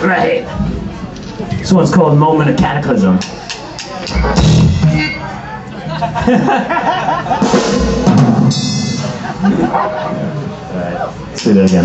Right. This one's called Moment of Cataclysm. Alright, let's do that again.